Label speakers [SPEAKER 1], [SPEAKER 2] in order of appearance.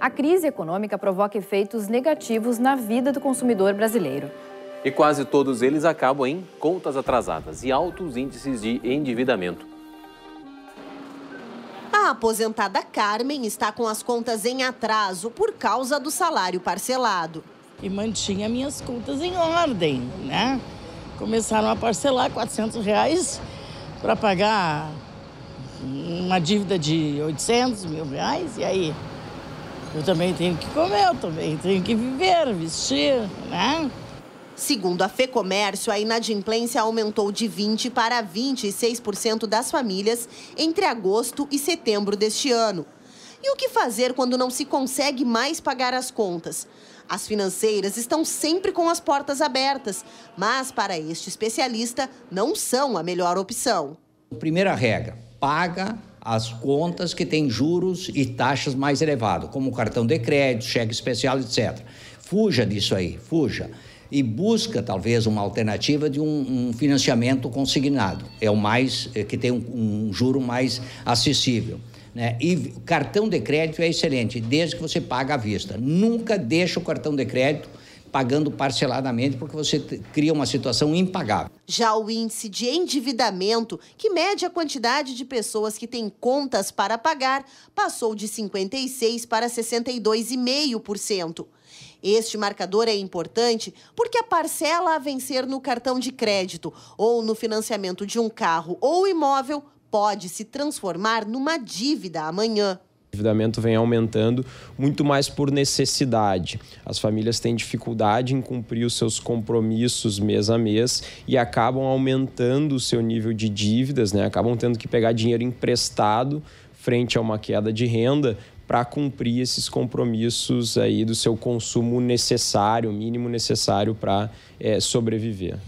[SPEAKER 1] A crise econômica provoca efeitos negativos na vida do consumidor brasileiro.
[SPEAKER 2] E quase todos eles acabam em contas atrasadas e altos índices de endividamento.
[SPEAKER 3] A aposentada Carmen está com as contas em atraso por causa do salário parcelado.
[SPEAKER 4] E mantinha minhas contas em ordem, né? Começaram a parcelar 400 reais para pagar uma dívida de 800 mil reais. E aí, eu também tenho que comer, eu também tenho que viver, vestir, né?
[SPEAKER 3] Segundo a FEComércio, a inadimplência aumentou de 20% para 26% das famílias entre agosto e setembro deste ano. E o que fazer quando não se consegue mais pagar as contas? As financeiras estão sempre com as portas abertas, mas para este especialista não são a melhor opção.
[SPEAKER 5] Primeira regra: paga as contas que têm juros e taxas mais elevados, como cartão de crédito, cheque especial, etc. Fuja disso aí, fuja. E busca, talvez, uma alternativa de um, um financiamento consignado. É o mais, é, que tem um, um juro mais acessível. Né? E cartão de crédito é excelente, desde que você paga à vista. Nunca deixa o cartão de crédito pagando parceladamente, porque você cria uma situação impagável.
[SPEAKER 3] Já o índice de endividamento, que mede a quantidade de pessoas que têm contas para pagar, passou de 56% para 62,5%. Este marcador é importante porque a parcela a vencer no cartão de crédito ou no financiamento de um carro ou imóvel pode se transformar numa dívida amanhã.
[SPEAKER 6] O endividamento vem aumentando muito mais por necessidade. As famílias têm dificuldade em cumprir os seus compromissos mês a mês e acabam aumentando o seu nível de dívidas, né? acabam tendo que pegar dinheiro emprestado frente a uma queda de renda para cumprir esses compromissos aí do seu consumo necessário, mínimo necessário para é, sobreviver.